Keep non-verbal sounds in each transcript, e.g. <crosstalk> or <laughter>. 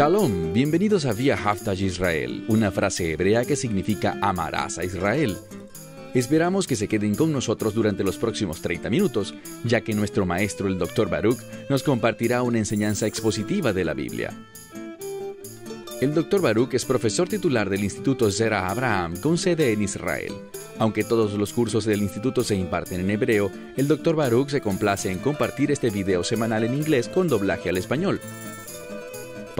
Shalom, bienvenidos a Via Haftaj Israel, una frase hebrea que significa amarás a Israel. Esperamos que se queden con nosotros durante los próximos 30 minutos, ya que nuestro maestro, el Dr. Baruch, nos compartirá una enseñanza expositiva de la Biblia. El Dr. Baruch es profesor titular del Instituto Zera Abraham con sede en Israel. Aunque todos los cursos del instituto se imparten en hebreo, el Dr. Baruch se complace en compartir este video semanal en inglés con doblaje al español.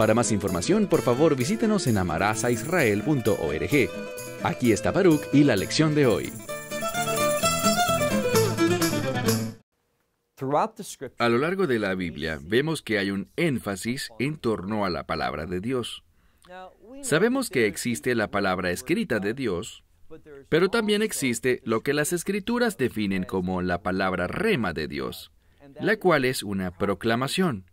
Para más información, por favor visítenos en amarazaisrael.org. Aquí está Baruch y la lección de hoy. A lo largo de la Biblia vemos que hay un énfasis en torno a la palabra de Dios. Sabemos que existe la palabra escrita de Dios, pero también existe lo que las escrituras definen como la palabra rema de Dios, la cual es una proclamación.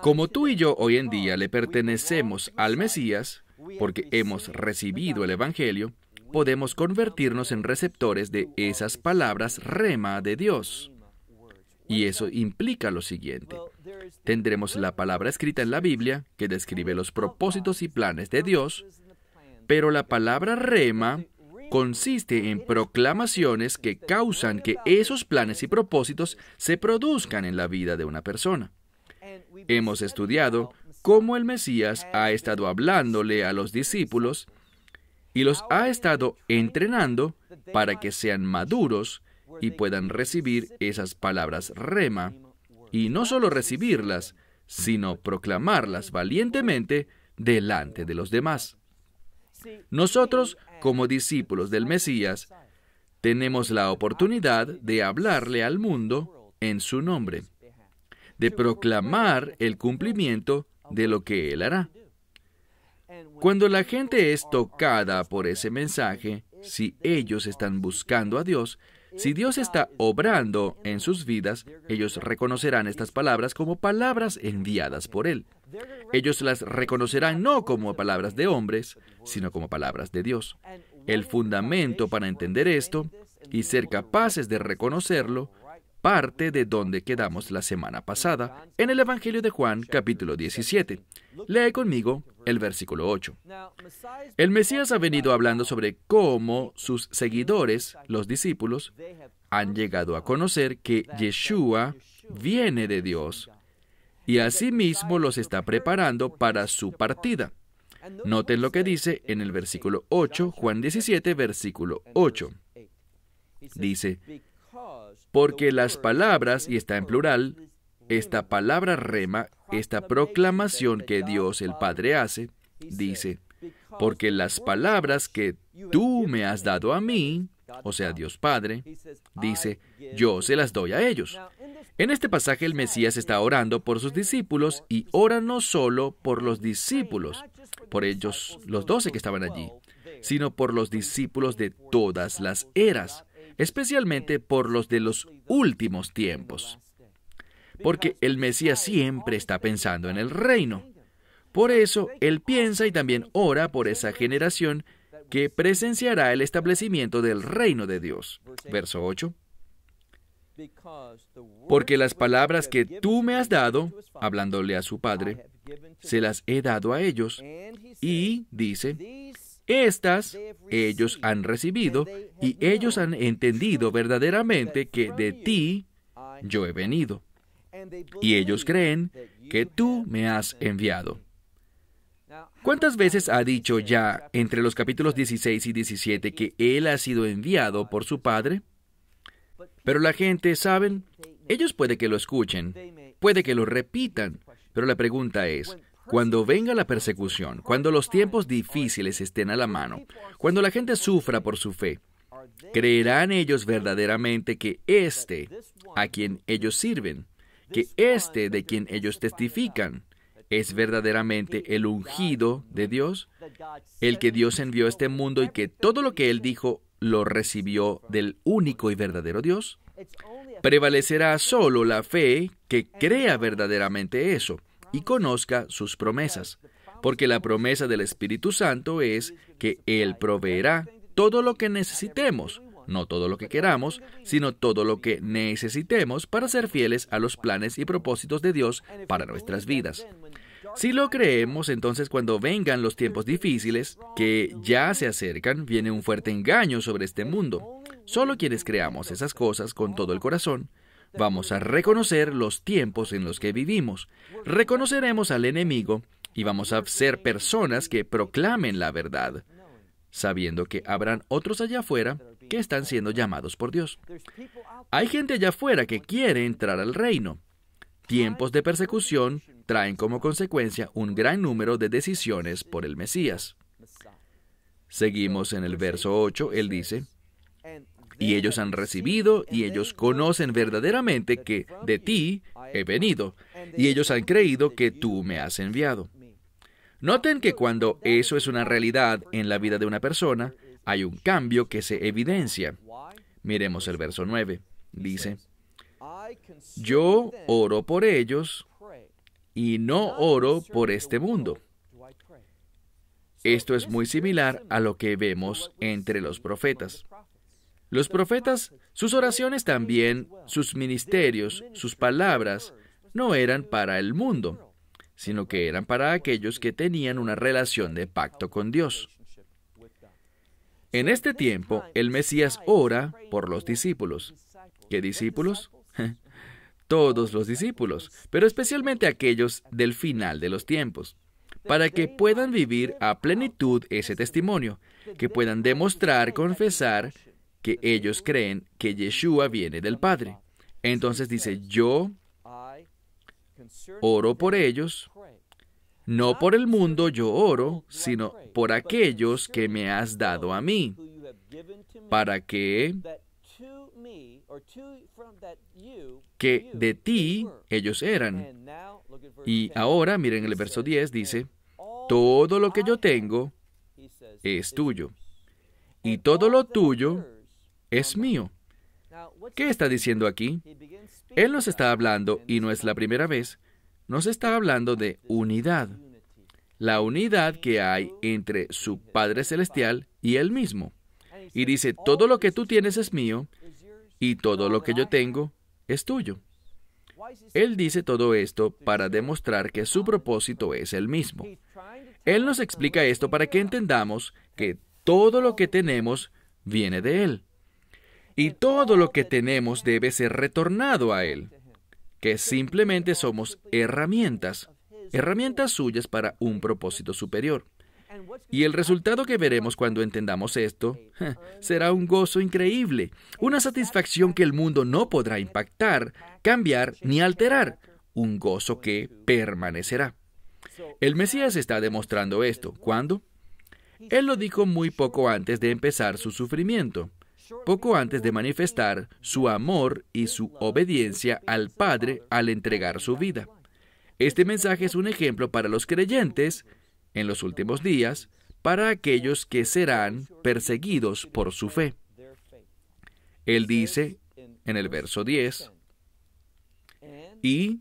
Como tú y yo hoy en día le pertenecemos al Mesías, porque hemos recibido el Evangelio, podemos convertirnos en receptores de esas palabras rema de Dios. Y eso implica lo siguiente. Tendremos la palabra escrita en la Biblia que describe los propósitos y planes de Dios, pero la palabra rema consiste en proclamaciones que causan que esos planes y propósitos se produzcan en la vida de una persona. Hemos estudiado cómo el Mesías ha estado hablándole a los discípulos y los ha estado entrenando para que sean maduros y puedan recibir esas palabras rema, y no solo recibirlas, sino proclamarlas valientemente delante de los demás. Nosotros, como discípulos del Mesías, tenemos la oportunidad de hablarle al mundo en su nombre, de proclamar el cumplimiento de lo que Él hará. Cuando la gente es tocada por ese mensaje, si ellos están buscando a Dios, si Dios está obrando en sus vidas, ellos reconocerán estas palabras como palabras enviadas por Él. Ellos las reconocerán no como palabras de hombres, sino como palabras de Dios. El fundamento para entender esto y ser capaces de reconocerlo parte de donde quedamos la semana pasada, en el Evangelio de Juan capítulo 17. Lee conmigo el versículo 8. El Mesías ha venido hablando sobre cómo sus seguidores, los discípulos, han llegado a conocer que Yeshua viene de Dios y asimismo los está preparando para su partida. Noten lo que dice en el versículo 8, Juan 17, versículo 8. Dice, porque las palabras, y está en plural, esta palabra rema, esta proclamación que Dios el Padre hace, dice, porque las palabras que tú me has dado a mí, o sea, Dios Padre, dice, yo se las doy a ellos. En este pasaje el Mesías está orando por sus discípulos y ora no solo por los discípulos, por ellos, los doce que estaban allí, sino por los discípulos de todas las eras especialmente por los de los últimos tiempos. Porque el Mesías siempre está pensando en el reino. Por eso, Él piensa y también ora por esa generación que presenciará el establecimiento del reino de Dios. Verso 8. Porque las palabras que tú me has dado, hablándole a su Padre, se las he dado a ellos. Y, dice, estas ellos han recibido y ellos han entendido verdaderamente que de ti yo he venido. Y ellos creen que tú me has enviado. ¿Cuántas veces ha dicho ya entre los capítulos 16 y 17 que Él ha sido enviado por su Padre? Pero la gente, ¿saben? Ellos puede que lo escuchen, puede que lo repitan, pero la pregunta es, cuando venga la persecución, cuando los tiempos difíciles estén a la mano, cuando la gente sufra por su fe, ¿creerán ellos verdaderamente que éste a quien ellos sirven, que éste de quien ellos testifican, es verdaderamente el ungido de Dios, el que Dios envió a este mundo y que todo lo que Él dijo lo recibió del único y verdadero Dios? Prevalecerá solo la fe que crea verdaderamente eso y conozca sus promesas, porque la promesa del Espíritu Santo es que Él proveerá todo lo que necesitemos, no todo lo que queramos, sino todo lo que necesitemos para ser fieles a los planes y propósitos de Dios para nuestras vidas. Si lo creemos, entonces cuando vengan los tiempos difíciles, que ya se acercan, viene un fuerte engaño sobre este mundo. Solo quienes creamos esas cosas con todo el corazón, vamos a reconocer los tiempos en los que vivimos. Reconoceremos al enemigo y vamos a ser personas que proclamen la verdad, sabiendo que habrán otros allá afuera que están siendo llamados por Dios. Hay gente allá afuera que quiere entrar al reino. Tiempos de persecución traen como consecuencia un gran número de decisiones por el Mesías. Seguimos en el verso 8, él dice, y ellos han recibido y ellos conocen verdaderamente que de ti he venido, y ellos han creído que tú me has enviado. Noten que cuando eso es una realidad en la vida de una persona, hay un cambio que se evidencia. Miremos el verso 9. Dice, yo oro por ellos y no oro por este mundo. Esto es muy similar a lo que vemos entre los profetas. Los profetas, sus oraciones también, sus ministerios, sus palabras, no eran para el mundo sino que eran para aquellos que tenían una relación de pacto con Dios. En este tiempo, el Mesías ora por los discípulos. ¿Qué discípulos? <laughs> Todos los discípulos, pero especialmente aquellos del final de los tiempos, para que puedan vivir a plenitud ese testimonio, que puedan demostrar, confesar que ellos creen que Yeshua viene del Padre. Entonces dice, yo Oro por ellos. No por el mundo yo oro, sino por aquellos que me has dado a mí, para que que de ti ellos eran. Y ahora, miren el verso 10, dice, todo lo que yo tengo es tuyo, y todo lo tuyo es mío. ¿Qué está diciendo aquí? Él nos está hablando, y no es la primera vez, nos está hablando de unidad. La unidad que hay entre su Padre Celestial y Él mismo. Y dice, todo lo que tú tienes es mío, y todo lo que yo tengo es tuyo. Él dice todo esto para demostrar que su propósito es el mismo. Él nos explica esto para que entendamos que todo lo que tenemos viene de Él. Y todo lo que tenemos debe ser retornado a Él, que simplemente somos herramientas, herramientas suyas para un propósito superior. Y el resultado que veremos cuando entendamos esto será un gozo increíble, una satisfacción que el mundo no podrá impactar, cambiar ni alterar, un gozo que permanecerá. El Mesías está demostrando esto. ¿Cuándo? Él lo dijo muy poco antes de empezar su sufrimiento poco antes de manifestar su amor y su obediencia al Padre al entregar su vida. Este mensaje es un ejemplo para los creyentes en los últimos días, para aquellos que serán perseguidos por su fe. Él dice en el verso 10, y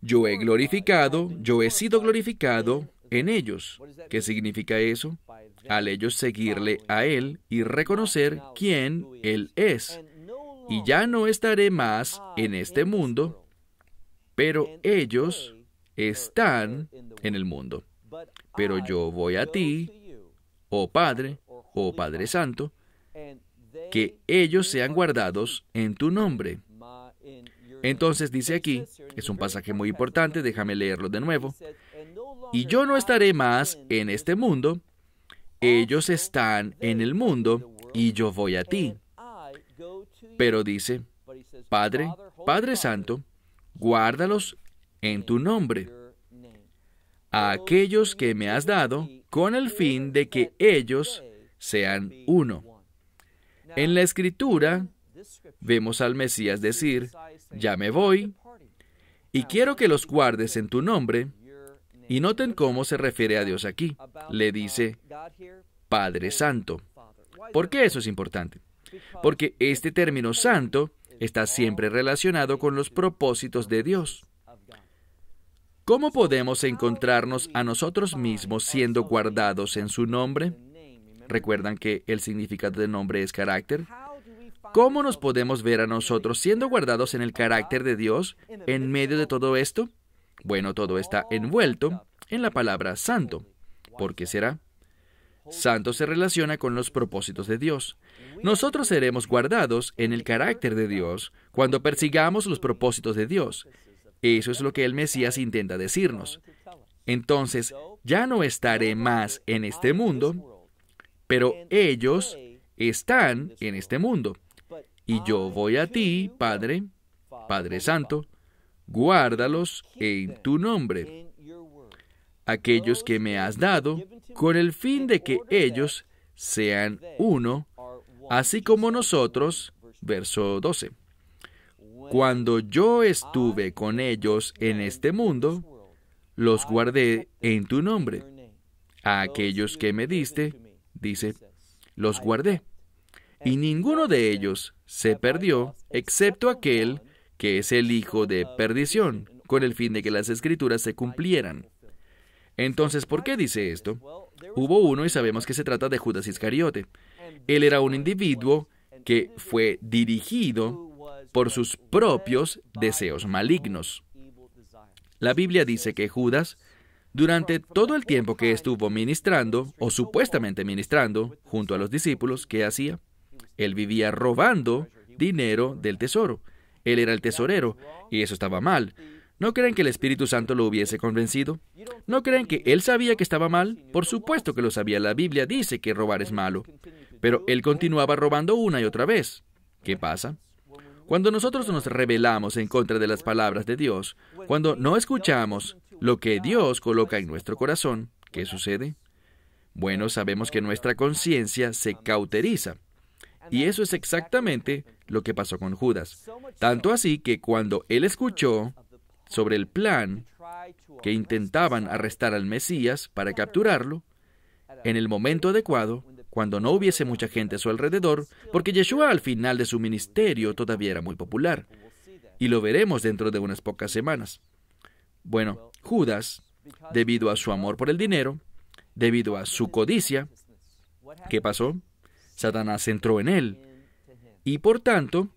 yo he glorificado, yo he sido glorificado en ellos. ¿Qué significa eso? Al ellos seguirle a Él y reconocer quién Él es. Y ya no estaré más en este mundo, pero ellos están en el mundo. Pero yo voy a ti, oh Padre, oh Padre Santo, que ellos sean guardados en tu nombre. Entonces dice aquí, es un pasaje muy importante, déjame leerlo de nuevo y yo no estaré más en este mundo, ellos están en el mundo y yo voy a ti. Pero dice, Padre, Padre Santo, guárdalos en tu nombre, a aquellos que me has dado, con el fin de que ellos sean uno. En la escritura vemos al Mesías decir, ya me voy, y quiero que los guardes en tu nombre, y noten cómo se refiere a Dios aquí. Le dice Padre Santo. ¿Por qué eso es importante? Porque este término santo está siempre relacionado con los propósitos de Dios. ¿Cómo podemos encontrarnos a nosotros mismos siendo guardados en su nombre? ¿Recuerdan que el significado de nombre es carácter? ¿Cómo nos podemos ver a nosotros siendo guardados en el carácter de Dios en medio de todo esto? Bueno, todo está envuelto en la palabra santo. ¿Por qué será? Santo se relaciona con los propósitos de Dios. Nosotros seremos guardados en el carácter de Dios cuando persigamos los propósitos de Dios. Eso es lo que el Mesías intenta decirnos. Entonces, ya no estaré más en este mundo, pero ellos están en este mundo. Y yo voy a ti, Padre, Padre Santo, guárdalos en tu nombre, aquellos que me has dado, con el fin de que ellos sean uno, así como nosotros, verso 12. Cuando yo estuve con ellos en este mundo, los guardé en tu nombre. A aquellos que me diste, dice, los guardé. Y ninguno de ellos se perdió, excepto aquel que es el hijo de perdición, con el fin de que las escrituras se cumplieran. Entonces, ¿por qué dice esto? Hubo uno y sabemos que se trata de Judas Iscariote. Él era un individuo que fue dirigido por sus propios deseos malignos. La Biblia dice que Judas, durante todo el tiempo que estuvo ministrando, o supuestamente ministrando, junto a los discípulos, ¿qué hacía? Él vivía robando dinero del tesoro. Él era el tesorero, y eso estaba mal. ¿No creen que el Espíritu Santo lo hubiese convencido? ¿No creen que él sabía que estaba mal? Por supuesto que lo sabía. La Biblia dice que robar es malo. Pero él continuaba robando una y otra vez. ¿Qué pasa? Cuando nosotros nos rebelamos en contra de las palabras de Dios, cuando no escuchamos lo que Dios coloca en nuestro corazón, ¿qué sucede? Bueno, sabemos que nuestra conciencia se cauteriza. Y eso es exactamente lo que pasó con Judas. Tanto así que cuando él escuchó sobre el plan que intentaban arrestar al Mesías para capturarlo, en el momento adecuado, cuando no hubiese mucha gente a su alrededor, porque Yeshua al final de su ministerio todavía era muy popular. Y lo veremos dentro de unas pocas semanas. Bueno, Judas, debido a su amor por el dinero, debido a su codicia, ¿qué pasó? Satanás entró en él. Y por tanto,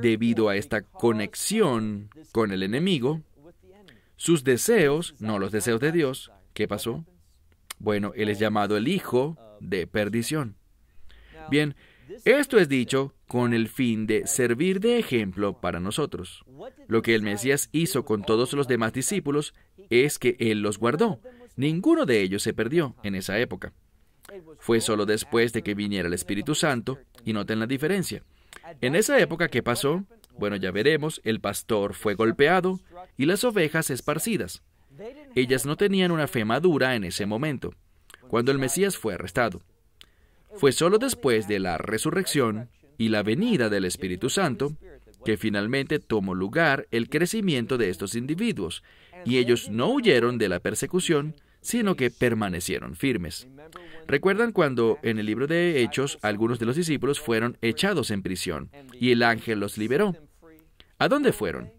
debido a esta conexión con el enemigo, sus deseos, no los deseos de Dios, ¿qué pasó? Bueno, él es llamado el hijo de perdición. Bien, esto es dicho con el fin de servir de ejemplo para nosotros. Lo que el Mesías hizo con todos los demás discípulos es que Él los guardó. Ninguno de ellos se perdió en esa época. Fue solo después de que viniera el Espíritu Santo, y noten la diferencia. En esa época, ¿qué pasó? Bueno, ya veremos, el pastor fue golpeado y las ovejas esparcidas. Ellas no tenían una fe madura en ese momento cuando el Mesías fue arrestado. Fue solo después de la resurrección y la venida del Espíritu Santo que finalmente tomó lugar el crecimiento de estos individuos, y ellos no huyeron de la persecución, sino que permanecieron firmes. ¿Recuerdan cuando en el libro de Hechos algunos de los discípulos fueron echados en prisión y el ángel los liberó? ¿A dónde fueron?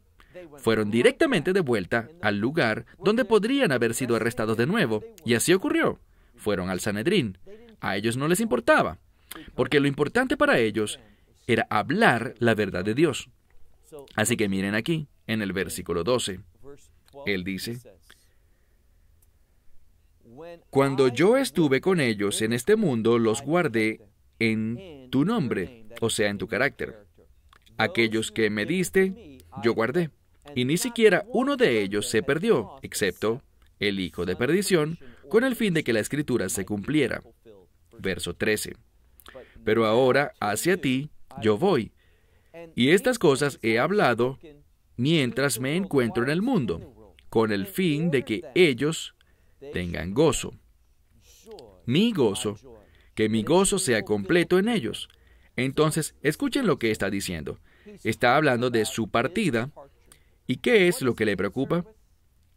Fueron directamente de vuelta al lugar donde podrían haber sido arrestados de nuevo, y así ocurrió fueron al Sanedrín. A ellos no les importaba, porque lo importante para ellos era hablar la verdad de Dios. Así que miren aquí, en el versículo 12, él dice, Cuando yo estuve con ellos en este mundo, los guardé en tu nombre, o sea, en tu carácter. Aquellos que me diste, yo guardé. Y ni siquiera uno de ellos se perdió, excepto el hijo de perdición, con el fin de que la escritura se cumpliera. Verso 13. Pero ahora hacia ti yo voy, y estas cosas he hablado mientras me encuentro en el mundo, con el fin de que ellos tengan gozo. Mi gozo, que mi gozo sea completo en ellos. Entonces, escuchen lo que está diciendo. Está hablando de su partida. ¿Y qué es lo que le preocupa?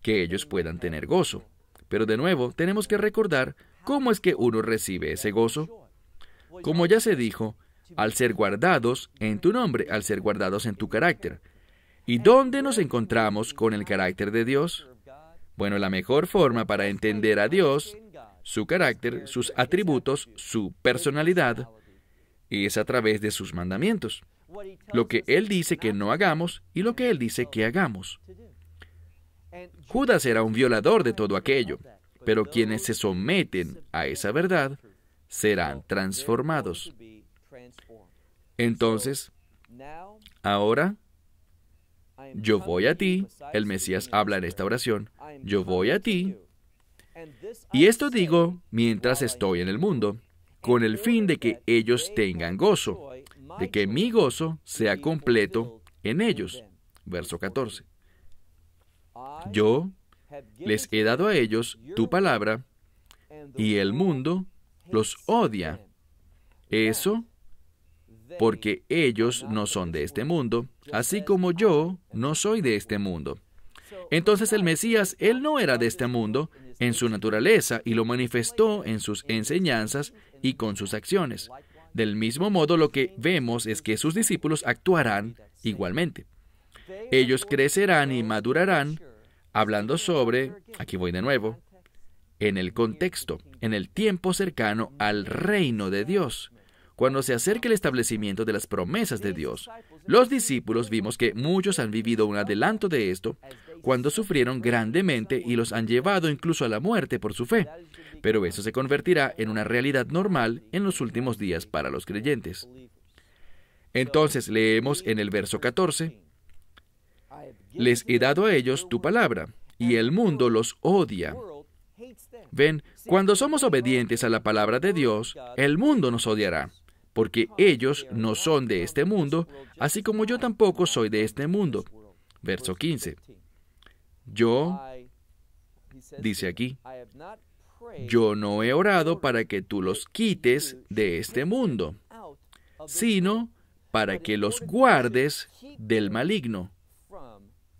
Que ellos puedan tener gozo. Pero de nuevo, tenemos que recordar cómo es que uno recibe ese gozo. Como ya se dijo, al ser guardados en tu nombre, al ser guardados en tu carácter. ¿Y dónde nos encontramos con el carácter de Dios? Bueno, la mejor forma para entender a Dios, su carácter, sus atributos, su personalidad, es a través de sus mandamientos. Lo que Él dice que no hagamos y lo que Él dice que hagamos. Judas era un violador de todo aquello, pero quienes se someten a esa verdad serán transformados. Entonces, ahora, yo voy a ti, el Mesías habla en esta oración, yo voy a ti, y esto digo mientras estoy en el mundo, con el fin de que ellos tengan gozo, de que mi gozo sea completo en ellos. Verso 14. Yo les he dado a ellos tu palabra, y el mundo los odia. Eso porque ellos no son de este mundo, así como yo no soy de este mundo. Entonces el Mesías, él no era de este mundo en su naturaleza y lo manifestó en sus enseñanzas y con sus acciones. Del mismo modo, lo que vemos es que sus discípulos actuarán igualmente. Ellos crecerán y madurarán hablando sobre, aquí voy de nuevo, en el contexto, en el tiempo cercano al reino de Dios. Cuando se acerca el establecimiento de las promesas de Dios, los discípulos vimos que muchos han vivido un adelanto de esto cuando sufrieron grandemente y los han llevado incluso a la muerte por su fe. Pero eso se convertirá en una realidad normal en los últimos días para los creyentes. Entonces leemos en el verso 14, les he dado a ellos tu palabra, y el mundo los odia. Ven, cuando somos obedientes a la palabra de Dios, el mundo nos odiará, porque ellos no son de este mundo, así como yo tampoco soy de este mundo. Verso 15. Yo, dice aquí, yo no he orado para que tú los quites de este mundo, sino para que los guardes del maligno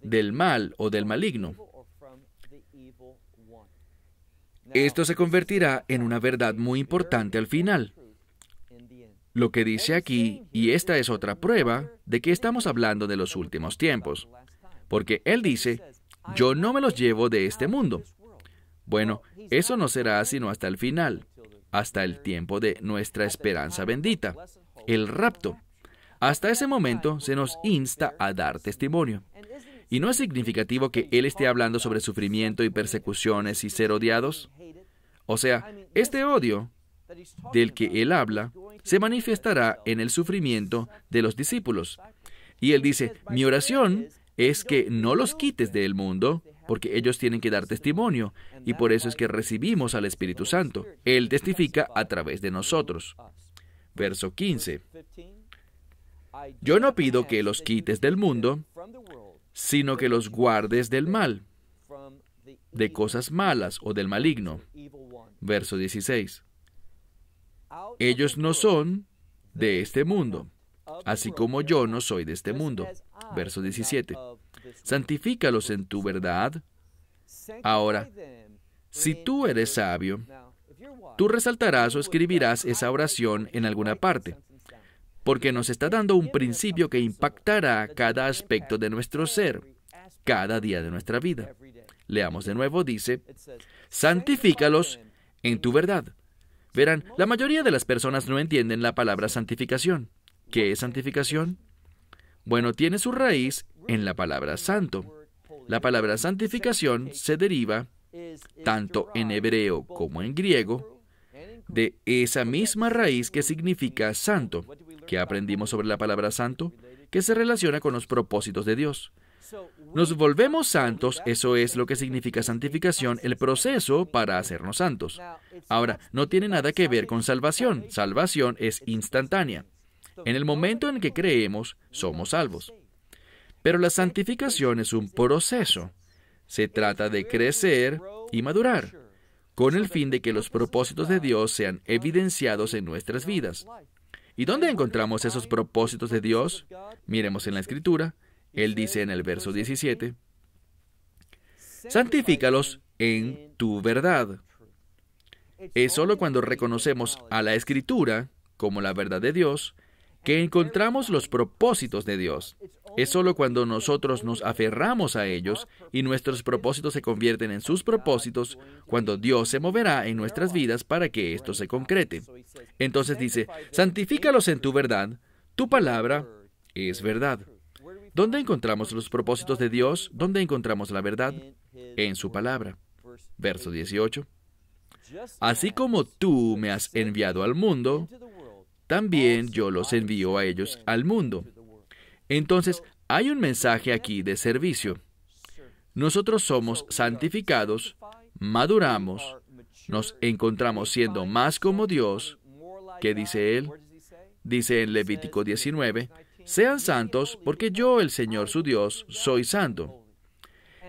del mal o del maligno. Esto se convertirá en una verdad muy importante al final. Lo que dice aquí, y esta es otra prueba de que estamos hablando de los últimos tiempos, porque Él dice, yo no me los llevo de este mundo. Bueno, eso no será sino hasta el final, hasta el tiempo de nuestra esperanza bendita, el rapto. Hasta ese momento se nos insta a dar testimonio. ¿Y no es significativo que Él esté hablando sobre sufrimiento y persecuciones y ser odiados? O sea, este odio del que Él habla se manifestará en el sufrimiento de los discípulos. Y Él dice, mi oración es que no los quites del mundo, porque ellos tienen que dar testimonio, y por eso es que recibimos al Espíritu Santo. Él testifica a través de nosotros. Verso 15. Yo no pido que los quites del mundo, sino que los guardes del mal, de cosas malas o del maligno. Verso 16. Ellos no son de este mundo, así como yo no soy de este mundo. Verso 17. Santifícalos en tu verdad. Ahora, si tú eres sabio, tú resaltarás o escribirás esa oración en alguna parte porque nos está dando un principio que impactará cada aspecto de nuestro ser, cada día de nuestra vida. Leamos de nuevo, dice, santifícalos en tu verdad. Verán, la mayoría de las personas no entienden la palabra santificación. ¿Qué es santificación? Bueno, tiene su raíz en la palabra santo. La palabra santificación se deriva, tanto en hebreo como en griego, de esa misma raíz que significa santo. ¿Qué aprendimos sobre la palabra santo? Que se relaciona con los propósitos de Dios. Nos volvemos santos, eso es lo que significa santificación, el proceso para hacernos santos. Ahora, no tiene nada que ver con salvación. Salvación es instantánea. En el momento en que creemos, somos salvos. Pero la santificación es un proceso. Se trata de crecer y madurar, con el fin de que los propósitos de Dios sean evidenciados en nuestras vidas. ¿Y dónde encontramos esos propósitos de Dios? Miremos en la Escritura. Él dice en el verso 17, Santifícalos en tu verdad. Es solo cuando reconocemos a la Escritura como la verdad de Dios que encontramos los propósitos de Dios. Es solo cuando nosotros nos aferramos a ellos y nuestros propósitos se convierten en sus propósitos, cuando Dios se moverá en nuestras vidas para que esto se concrete. Entonces dice, santifícalos en tu verdad, tu palabra es verdad. ¿Dónde encontramos los propósitos de Dios? ¿Dónde encontramos la verdad? en su palabra. Verso 18. Así como tú me has enviado al mundo, también yo los envío a ellos al mundo. Entonces, hay un mensaje aquí de servicio. Nosotros somos santificados, maduramos, nos encontramos siendo más como Dios, que dice Él, dice en Levítico 19, sean santos porque yo, el Señor su Dios, soy santo.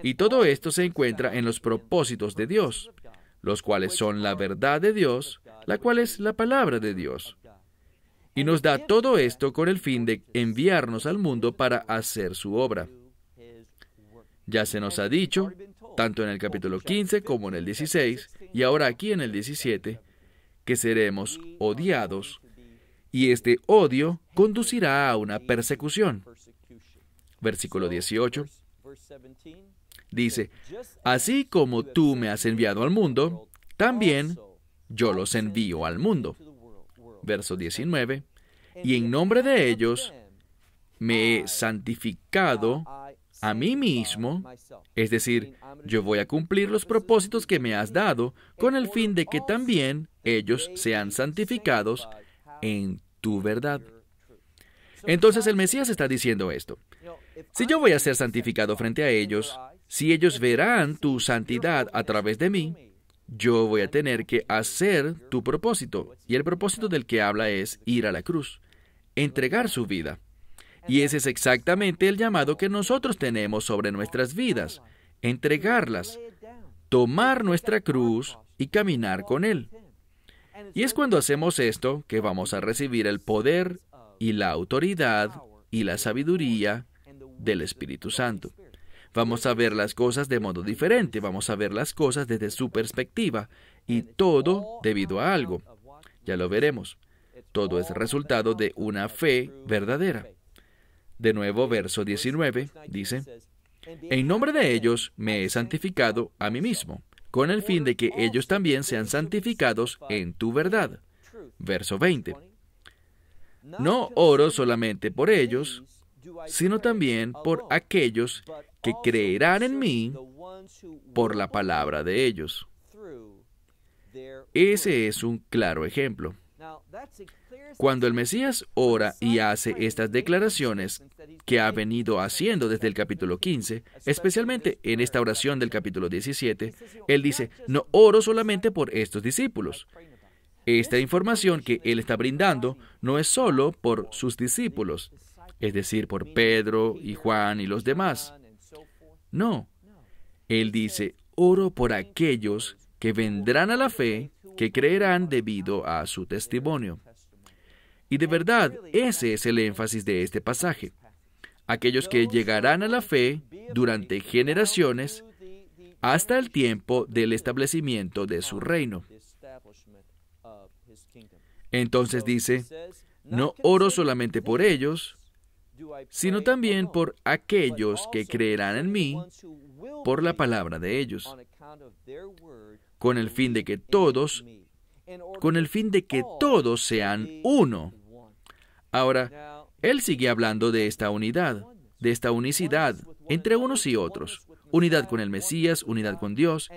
Y todo esto se encuentra en los propósitos de Dios, los cuales son la verdad de Dios, la cual es la palabra de Dios. Y nos da todo esto con el fin de enviarnos al mundo para hacer su obra. Ya se nos ha dicho, tanto en el capítulo 15 como en el 16, y ahora aquí en el 17, que seremos odiados, y este odio conducirá a una persecución. Versículo 18 dice, así como tú me has enviado al mundo, también yo los envío al mundo. Verso 19, y en nombre de ellos me he santificado a mí mismo, es decir, yo voy a cumplir los propósitos que me has dado con el fin de que también ellos sean santificados en tu verdad. Entonces el Mesías está diciendo esto. Si yo voy a ser santificado frente a ellos, si ellos verán tu santidad a través de mí, yo voy a tener que hacer tu propósito. Y el propósito del que habla es ir a la cruz, entregar su vida. Y ese es exactamente el llamado que nosotros tenemos sobre nuestras vidas, entregarlas, tomar nuestra cruz y caminar con Él. Y es cuando hacemos esto que vamos a recibir el poder y la autoridad y la sabiduría del Espíritu Santo. Vamos a ver las cosas de modo diferente, vamos a ver las cosas desde su perspectiva, y todo debido a algo. Ya lo veremos. Todo es resultado de una fe verdadera. De nuevo, verso 19 dice, En nombre de ellos me he santificado a mí mismo, con el fin de que ellos también sean santificados en tu verdad. Verso 20. No oro solamente por ellos, sino también por aquellos que creerán en mí por la palabra de ellos. Ese es un claro ejemplo. Cuando el Mesías ora y hace estas declaraciones que ha venido haciendo desde el capítulo 15, especialmente en esta oración del capítulo 17, él dice, no oro solamente por estos discípulos. Esta información que él está brindando no es solo por sus discípulos, es decir, por Pedro y Juan y los demás. No. Él dice, oro por aquellos que vendrán a la fe, que creerán debido a su testimonio. Y de verdad, ese es el énfasis de este pasaje. Aquellos que llegarán a la fe durante generaciones hasta el tiempo del establecimiento de su reino. Entonces dice, no oro solamente por ellos, sino también por aquellos que creerán en mí por la palabra de ellos, con el fin de que todos, con el fin de que todos sean uno. Ahora, él sigue hablando de esta unidad, de esta unicidad entre unos y otros, unidad con el Mesías, unidad con Dios,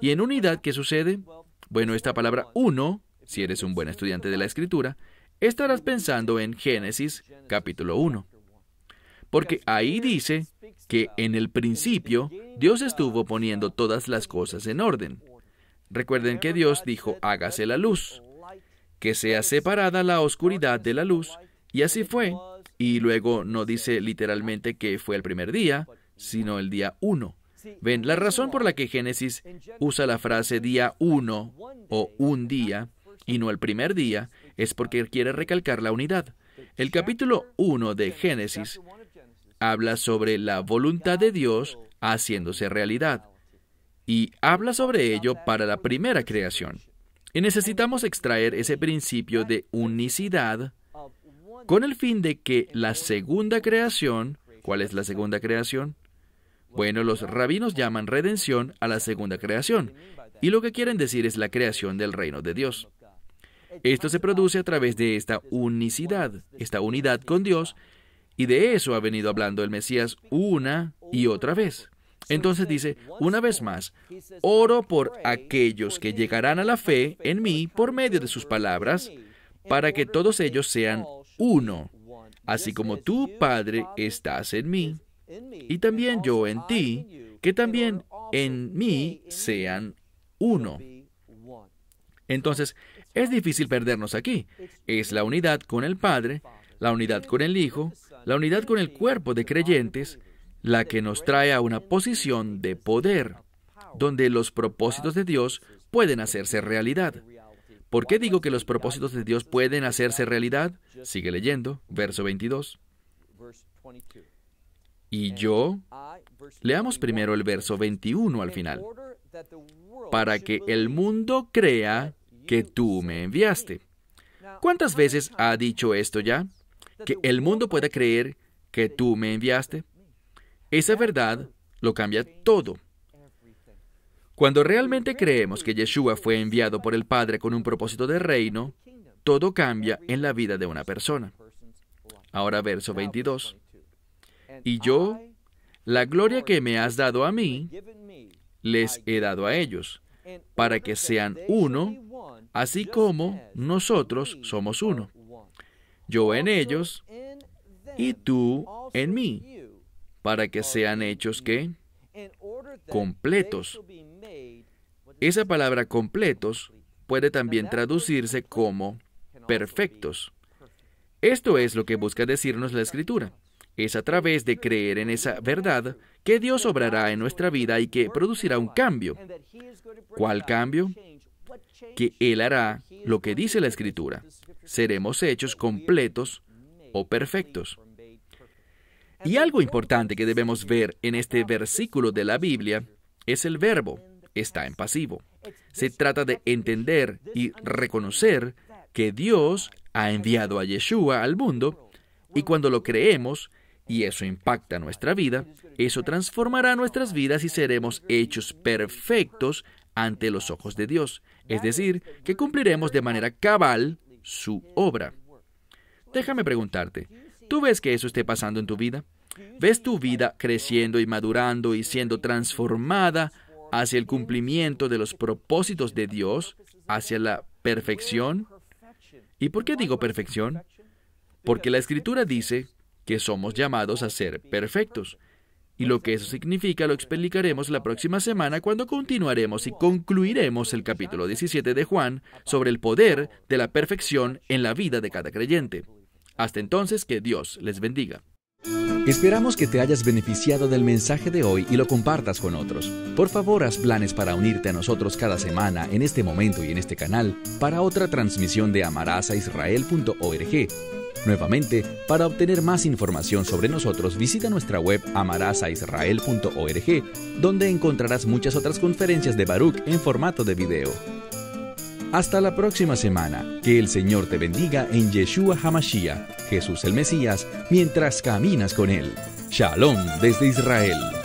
y en unidad, ¿qué sucede? Bueno, esta palabra uno, si eres un buen estudiante de la Escritura, estarás pensando en Génesis capítulo 1 porque ahí dice que en el principio Dios estuvo poniendo todas las cosas en orden. Recuerden que Dios dijo, hágase la luz, que sea separada la oscuridad de la luz, y así fue. Y luego no dice literalmente que fue el primer día, sino el día uno. Ven, la razón por la que Génesis usa la frase día uno o un día y no el primer día es porque quiere recalcar la unidad. El capítulo 1 de Génesis habla sobre la voluntad de Dios haciéndose realidad y habla sobre ello para la primera creación. Y necesitamos extraer ese principio de unicidad con el fin de que la segunda creación, ¿cuál es la segunda creación? Bueno, los rabinos llaman redención a la segunda creación, y lo que quieren decir es la creación del reino de Dios. Esto se produce a través de esta unicidad, esta unidad con Dios, y de eso ha venido hablando el Mesías una y otra vez. Entonces dice, una vez más, oro por aquellos que llegarán a la fe en mí por medio de sus palabras, para que todos ellos sean uno, así como tú, Padre, estás en mí, y también yo en ti, que también en mí sean uno. Entonces, es difícil perdernos aquí. Es la unidad con el Padre, la unidad con el Hijo, la unidad con el cuerpo de creyentes, la que nos trae a una posición de poder, donde los propósitos de Dios pueden hacerse realidad. ¿Por qué digo que los propósitos de Dios pueden hacerse realidad? Sigue leyendo, verso 22. Y yo, leamos primero el verso 21 al final, para que el mundo crea que tú me enviaste. ¿Cuántas veces ha dicho esto ya? Que el mundo pueda creer que tú me enviaste. Esa verdad lo cambia todo. Cuando realmente creemos que Yeshua fue enviado por el Padre con un propósito de reino, todo cambia en la vida de una persona. Ahora verso 22. Y yo, la gloria que me has dado a mí, les he dado a ellos, para que sean uno, así como nosotros somos uno. Yo en ellos y tú en mí, para que sean hechos que completos. Esa palabra completos puede también traducirse como perfectos. Esto es lo que busca decirnos la Escritura. Es a través de creer en esa verdad que Dios obrará en nuestra vida y que producirá un cambio. ¿Cuál cambio? Que Él hará lo que dice la Escritura. Seremos hechos completos o perfectos. Y algo importante que debemos ver en este versículo de la Biblia es el verbo, está en pasivo. Se trata de entender y reconocer que Dios ha enviado a Yeshua al mundo y cuando lo creemos, y eso impacta nuestra vida, eso transformará nuestras vidas y seremos hechos perfectos ante los ojos de Dios, es decir, que cumpliremos de manera cabal su obra. Déjame preguntarte, ¿tú ves que eso esté pasando en tu vida? ¿Ves tu vida creciendo y madurando y siendo transformada hacia el cumplimiento de los propósitos de Dios, hacia la perfección? ¿Y por qué digo perfección? Porque la Escritura dice que somos llamados a ser perfectos. Y lo que eso significa lo explicaremos la próxima semana cuando continuaremos y concluiremos el capítulo 17 de Juan sobre el poder de la perfección en la vida de cada creyente. Hasta entonces, que Dios les bendiga. Esperamos que te hayas beneficiado del mensaje de hoy y lo compartas con otros. Por favor, haz planes para unirte a nosotros cada semana en este momento y en este canal para otra transmisión de amarazaisrael.org. Nuevamente, para obtener más información sobre nosotros, visita nuestra web amarazaisrael.org, donde encontrarás muchas otras conferencias de Baruch en formato de video. Hasta la próxima semana. Que el Señor te bendiga en Yeshua Hamashiach, Jesús el Mesías, mientras caminas con Él. Shalom desde Israel.